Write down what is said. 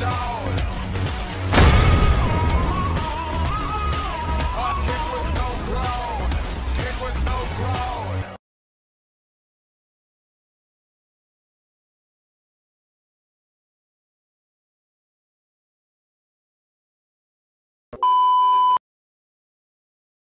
Kick with no groan.